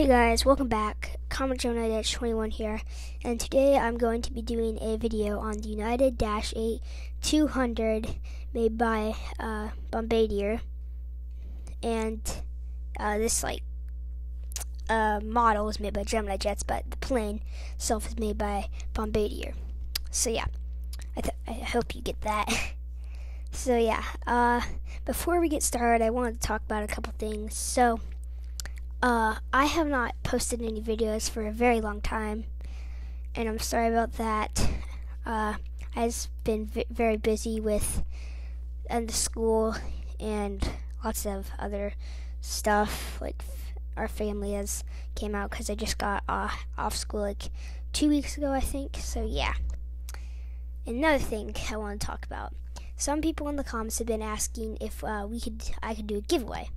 Hey guys, welcome back. Comet Jonah 21 here, and today I'm going to be doing a video on the United Dash 8 200 made by uh, Bombardier, and uh, this like uh, model is made by Gemini Jets, but the plane itself is made by Bombardier. So yeah, I, I hope you get that. so yeah, uh, before we get started, I wanted to talk about a couple things. So. Uh, I have not posted any videos for a very long time, and I'm sorry about that. Uh, I've been v- very busy with and the school and lots of other stuff. Like f- our family has came out because I just got uh, off school like two weeks ago, I think. So yeah. Another thing I want to talk about. Some people in the comments have been asking if uh, we could I could do a giveaway.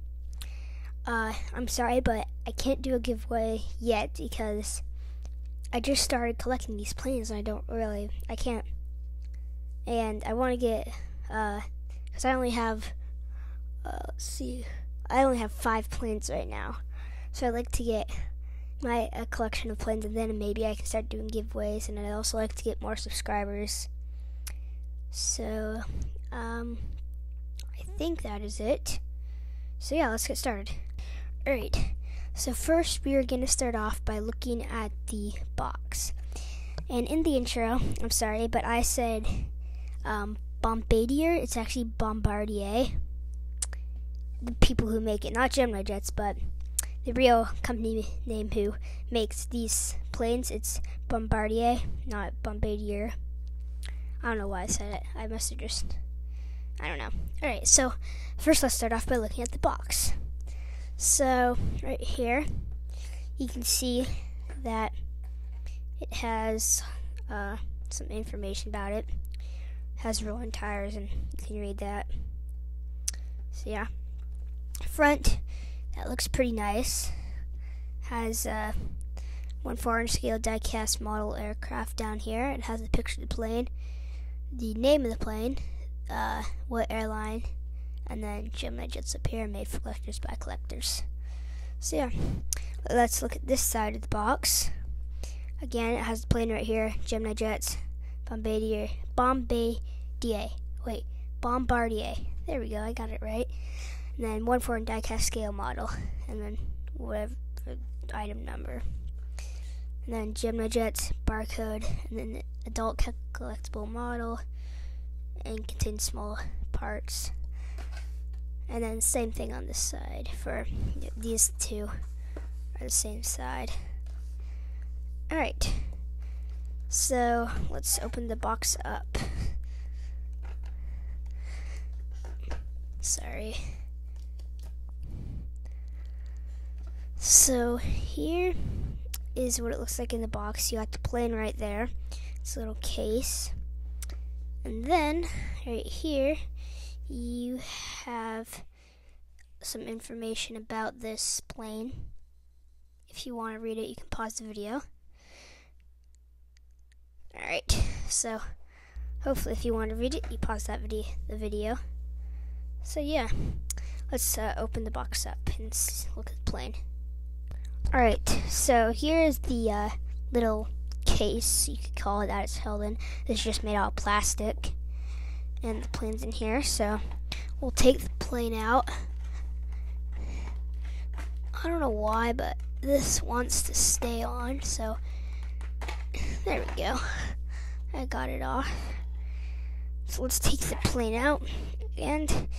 Uh, I'm sorry, but I can't do a giveaway yet because I just started collecting these planes and I don't really, I can't. And I want to get, uh, because I only have, uh, let's see, I only have five planes right now. So I'd like to get my a collection of planes and then maybe I can start doing giveaways and I'd also like to get more subscribers. So, um, I think that is it. So yeah, let's get started. Alright, so first we are going to start off by looking at the box. And in the intro, I'm sorry, but I said um, Bombardier. It's actually Bombardier. The people who make it, not Gemini Jets, but the real company name who makes these planes. It's Bombardier, not Bombardier. I don't know why I said it. I must have just. I don't know. Alright, so first let's start off by looking at the box. So, right here, you can see that it has uh, some information about it. it. Has rolling tires, and you can read that. So, yeah. Front, that looks pretty nice. Has uh, one 400 scale diecast model aircraft down here. It has a picture of the plane, the name of the plane, uh, what airline, and then Jets up here made for collectors by collectors. So yeah, let's look at this side of the box. Again, it has the plane right here, Gemini Jets, Bombardier, Bombardier, wait, Bombardier. There we go, I got it right. And then one for diecast scale model, and then whatever item number. And then Gemini Jets barcode, and then adult collectible model, and contains small parts and then same thing on this side for these two are the same side. Alright. So let's open the box up. Sorry. So here is what it looks like in the box. You got the plane right there. It's a little case. And then right here you have some information about this plane. If you want to read it, you can pause the video. Alright, so hopefully if you want to read it, you pause that video, the video. So yeah, let's uh, open the box up and look at the plane. Alright, so here is the uh, little case, you could call it that it's held in. Is just made out of plastic and the plane's in here. So we'll take the plane out. I don't know why, but this wants to stay on. So there we go. I got it off. So let's take the plane out. And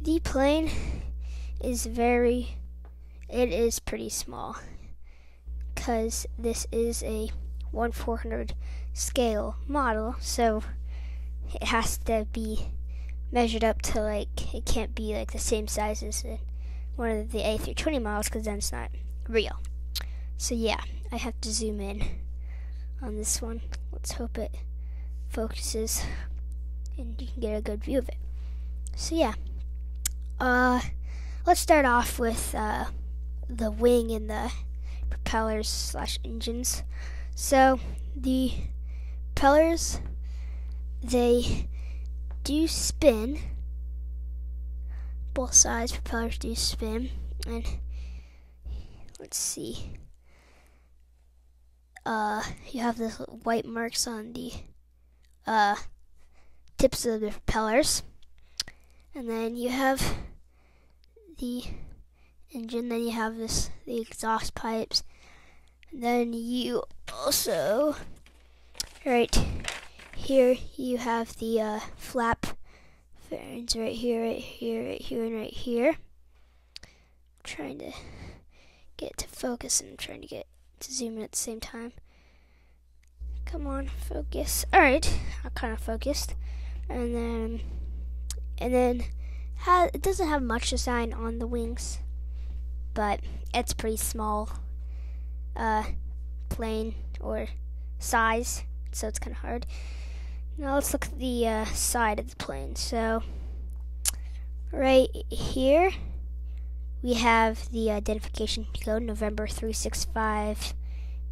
the plane is very, it is pretty small. Because this is a 1 400 scale model. So it has to be measured up to like it can't be like the same size as one of the A320 models because then it's not real. So yeah, I have to zoom in on this one. Let's hope it focuses and you can get a good view of it. So yeah, uh, let's start off with uh, the wing and the propellers slash engines. So the propellers they do spin. Both sides propellers do spin. And let's see. uh, you have the white marks on the uh, tips of the propellers. And then you have the engine, then you have this the exhaust pipes. And then you also right here you have the uh, flap fairings right here, right here, right here, and right here. I'm trying to get to focus and I'm trying to get to zoom in at the same time. Come on, focus. Alright, I'm kind of focused. And then, and then, it doesn't have much design on the wings, but it's pretty small, uh, plane or size, so it's kind of hard. Now let's look at the uh, side of the plane. So, right here, we have the identification code November 365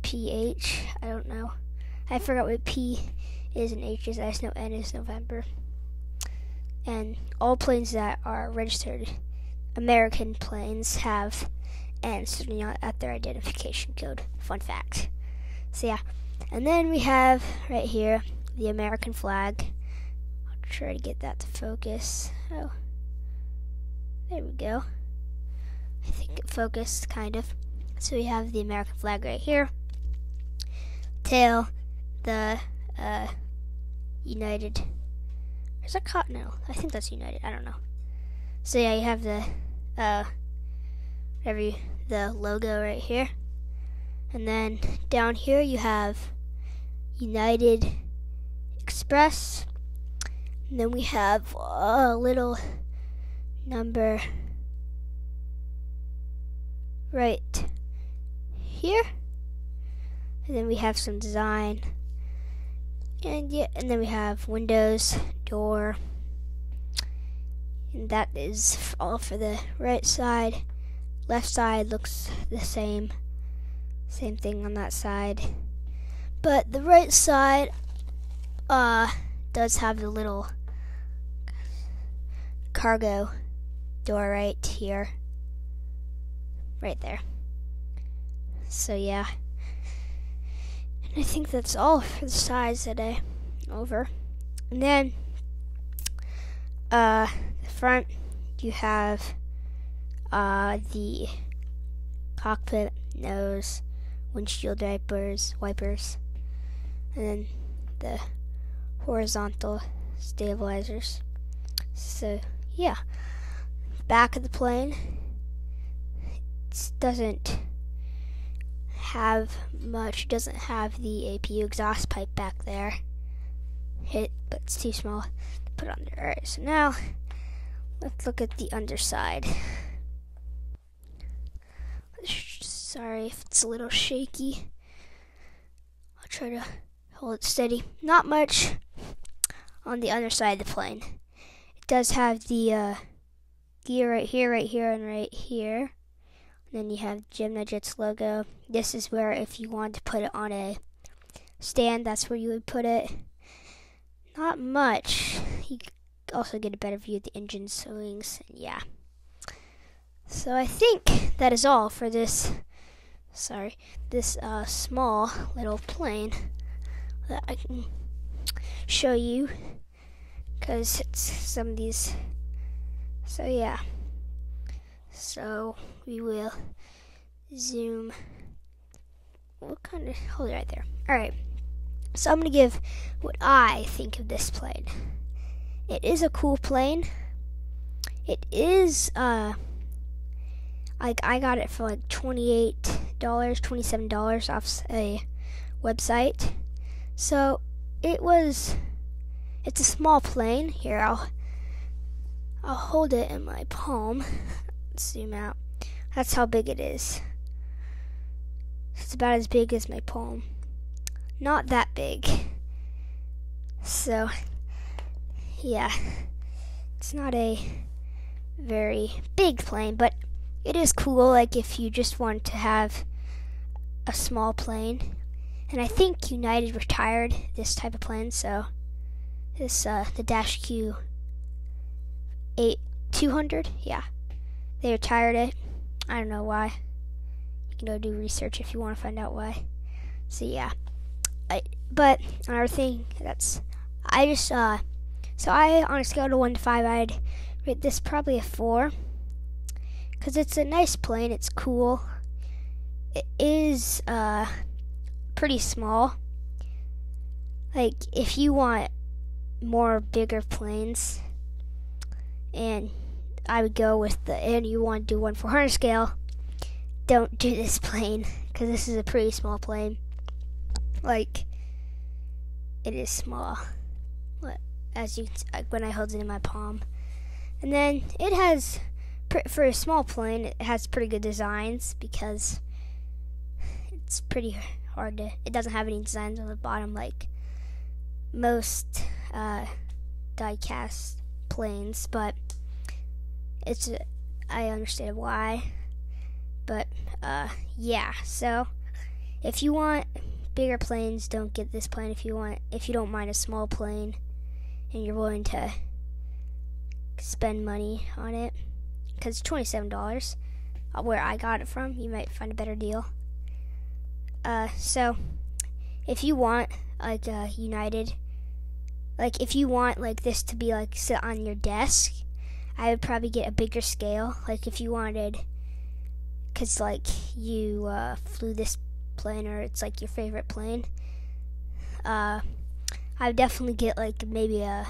PH. I don't know. I forgot what P is and H is. I just know N is November. And all planes that are registered American planes have N sitting at their identification code. Fun fact. So, yeah. And then we have right here the American flag. I'll try to get that to focus. Oh, there we go. I think it focused, kind of. So we have the American flag right here. Tail, the uh, United. Is that Continental? I think that's United. I don't know. So yeah, you have the uh, whatever the logo right here, and then down here you have United Express. And then we have a little number right here. And then we have some design. And yeah, and then we have windows, door. And that is all for the right side. Left side looks the same. Same thing on that side. But the right side uh does have the little cargo door right here. Right there. So yeah. And I think that's all for the sides today. Over. And then uh the front you have uh the cockpit nose windshield wipers wipers and then the horizontal stabilizers. So, yeah. Back of the plane it doesn't have much, doesn't have the APU exhaust pipe back there. Hit, but it's too small to put on there. Alright, so now let's look at the underside. Sorry if it's a little shaky. I'll try to hold it steady. Not much on the underside of the plane. It does have the uh, gear right here, right here, and right here. And then you have Gemini Jets logo. This is where if you want to put it on a stand, that's where you would put it. Not much. You also get a better view of the engine wings, yeah. So I think that is all for this. Sorry, this uh, small little plane that I can show you because it's some of these. So, yeah. So, we will zoom. What kind of. Hold it right there. Alright. So, I'm going to give what I think of this plane. It is a cool plane. It is, uh, like, I got it for like $28, $27 off a website. So, it was it's a small plane. Here, I'll I'll hold it in my palm. Zoom out. That's how big it is. It's about as big as my palm. Not that big. So, yeah. It's not a very big plane, but it is cool like if you just want to have a small plane and I think United retired this type of plane, so this uh, the Dash Q eight two hundred, yeah, they retired it. I don't know why. You can go do research if you want to find out why. So yeah, I, but another thing that's I just uh so I on a scale of one to five I'd rate this probably a four because it's a nice plane. It's cool. It is uh pretty small. Like if you want more bigger planes and I would go with the and you want to do one 400 scale don't do this plane because this is a pretty small plane like it is small as you when I hold it in my palm and then it has for a small plane it has pretty good designs because it's pretty hard to it doesn't have any designs on the bottom like most uh, die-cast planes, but it's I understand why. But uh, yeah, so if you want bigger planes, don't get this plane. If you want, if you don't mind a small plane, and you're willing to spend money on it, because twenty-seven dollars, uh, where I got it from, you might find a better deal. Uh, so if you want like a United like if you want like this to be like sit on your desk i would probably get a bigger scale. Like if you wanted because like you uh, flew this plane or it's like your favorite plane uh, i would definitely get like maybe a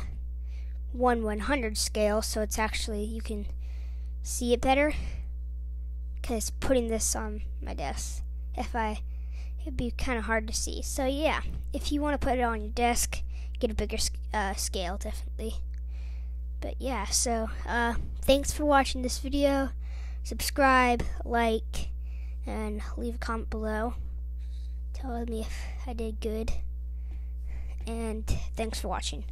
1 100 scale so it's actually you can see it better because putting this on my desk if i it'd be kind of hard to see so yeah if you want to put it on your desk get a bigger uh, scale, definitely. But yeah, so uh, thanks for watching this video. Subscribe, like, and leave a comment below. Tell me if I did good. And thanks for watching.